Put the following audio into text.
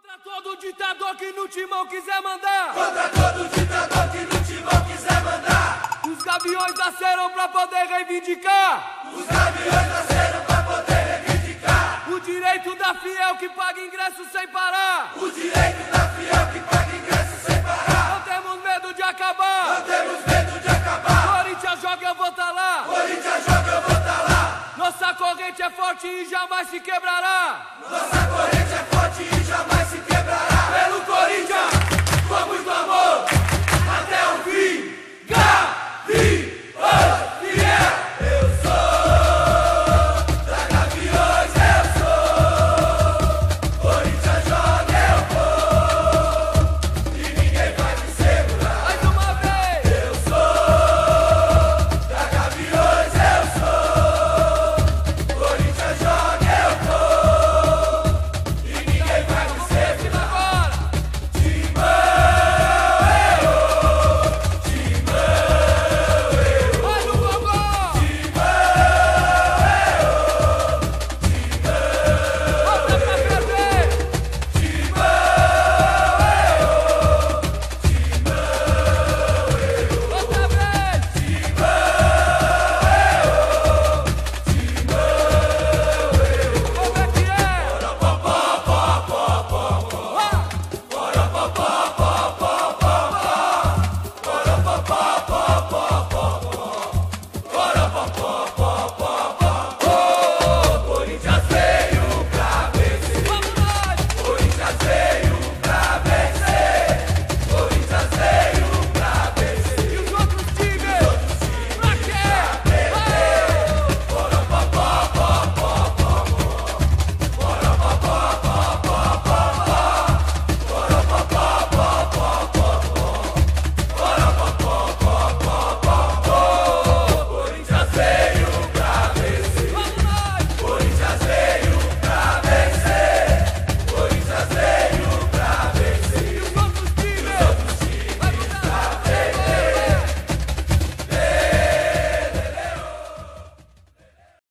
Contra todo ditador que no timão quiser mandar. Contra todo ditador que no timão quiser mandar. Os gaviões nasceram pra poder reivindicar. Os gaviões nasceram pra poder reivindicar. O direito da fiel que paga ingresso sem parar. O direito da fiel que paga ingresso sem parar. Não temos medo de acabar. Não temos medo de acabar. Corinthians joga, eu vou tá nossa corrente é forte e jamais se quebrará. Nossa corrente é forte e jamais se quebrará. Pelo